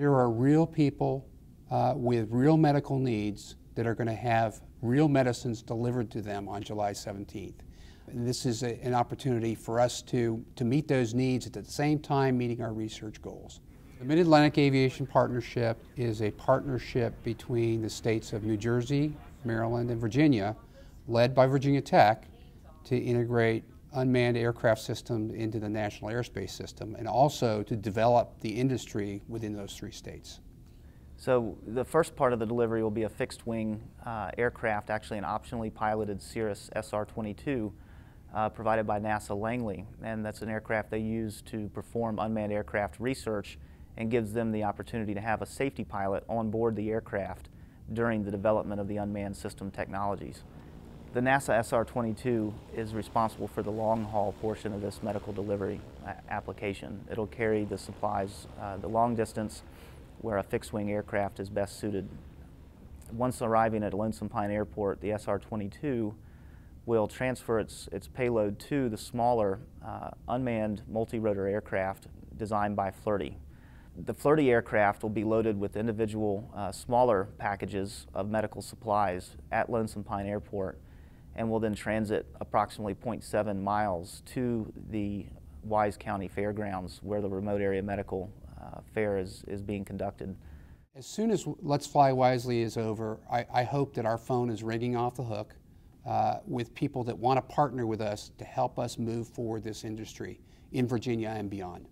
There are real people uh, with real medical needs that are going to have real medicines delivered to them on July 17th. And this is a, an opportunity for us to, to meet those needs at the same time meeting our research goals. The Mid-Atlantic Aviation Partnership is a partnership between the states of New Jersey, Maryland, and Virginia, led by Virginia Tech, to integrate unmanned aircraft systems into the national airspace system and also to develop the industry within those three states. So the first part of the delivery will be a fixed wing uh, aircraft, actually an optionally piloted Cirrus SR-22 uh, provided by NASA Langley. And that's an aircraft they use to perform unmanned aircraft research and gives them the opportunity to have a safety pilot on board the aircraft during the development of the unmanned system technologies. The NASA SR-22 is responsible for the long haul portion of this medical delivery application. It'll carry the supplies uh, the long distance where a fixed wing aircraft is best suited. Once arriving at Lonesome Pine Airport, the SR-22 will transfer its, its payload to the smaller uh, unmanned multi-rotor aircraft designed by Flirtey. The Flirtey aircraft will be loaded with individual uh, smaller packages of medical supplies at Lonesome Pine Airport and will then transit approximately 0.7 miles to the Wise County Fairgrounds where the remote area medical uh, fair is, is being conducted. As soon as Let's Fly Wisely is over, I, I hope that our phone is ringing off the hook uh, with people that want to partner with us to help us move forward this industry in Virginia and beyond.